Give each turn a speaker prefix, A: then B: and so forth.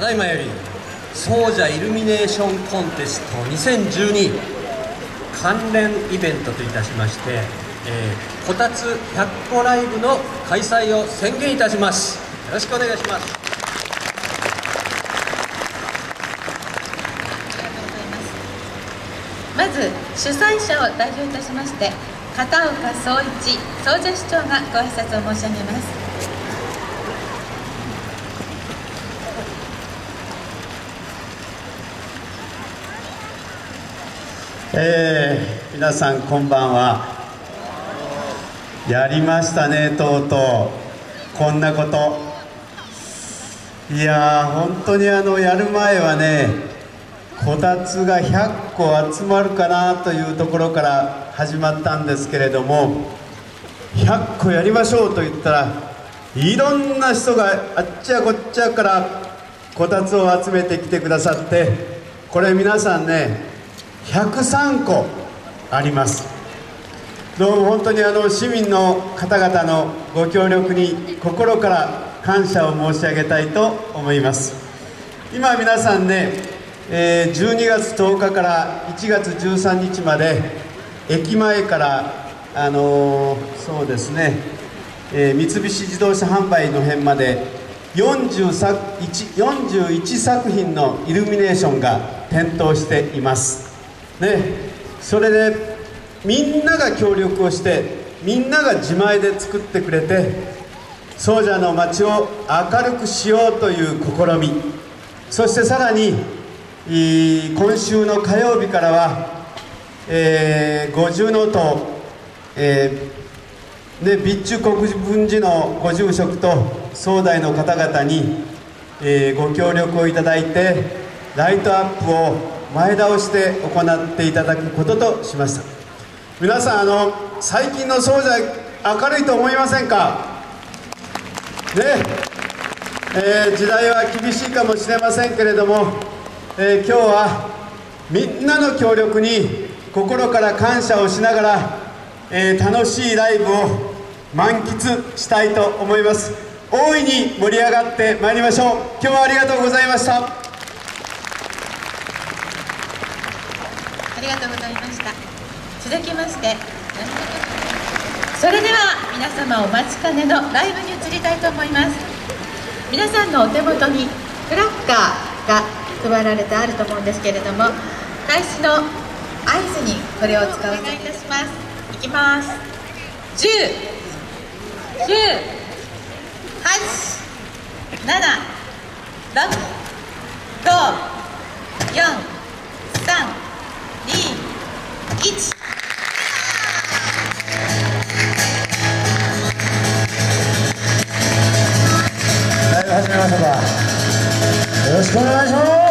A: ただいまより総社イルミネーションコンテスト2012関連イベントといたしまして、えー、こたつ100個ライブの開催を宣言いたします。よろしくお願いします。
B: まず主催者を代表いたしまして片岡総一総社市長がご挨拶を申し上げます。
C: えー、皆さんこんばんは。やりましたねとうとう。こんなこと。いやー本当にあのやる前はねこたつが100個集まるかなというところから始まったんですけれども100個やりましょうと言ったらいろんな人があっちゃこっちゃからこたつを集めてきてくださってこれ皆さんね103個あります。どうも本当にあの市民の方々のご協力に心から感謝を申し上げたいと思います。今皆さんね、え12月10日から1月13日まで駅前からあのー、そうですね、えー、三菱自動車販売の辺まで41作品のイルミネーションが点灯しています。ねそれでみんなが協力をしてみんなが自前で作ってくれて総社の街を明るくしようという試み。そしてさらに今週の火曜日からは、えー、五重の塔、えー、で備中国分寺のご住職と総代の方々に、えー、ご協力をいただいてライトアップを前倒して行っていただくこととしました。皆さんあの最近の総菜明るいと思いませんか？ね。えー、時代は厳しいかもしれませんけれども、えー、今日はみんなの協力に心から感謝をしながら、えー、楽しいライブを満喫したいと思います。大いに盛り上がってまいりましょう。今日はありがとうございました。
B: ありがとうございました。続きまして。それでは皆様お待ちかねのライブに移りたいと思います。皆さんのお手元にクラッカーが配られてあると思うんですけれども開始の合図にこれを使わせていたします。いきます。10 9 8 7 6 5 4 3ライブ始めましょうか
D: よろしくお願いします。